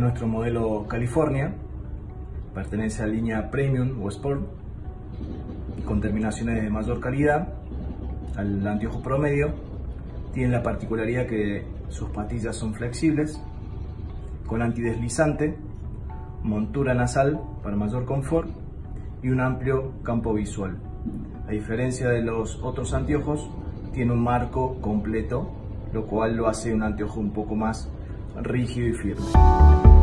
Es nuestro modelo California, pertenece a la línea Premium o Sport, con terminaciones de mayor calidad al anteojo promedio. Tiene la particularidad que sus patillas son flexibles, con antideslizante, montura nasal para mayor confort y un amplio campo visual. A diferencia de los otros anteojos, tiene un marco completo, lo cual lo hace un anteojo un poco más rígido y firme.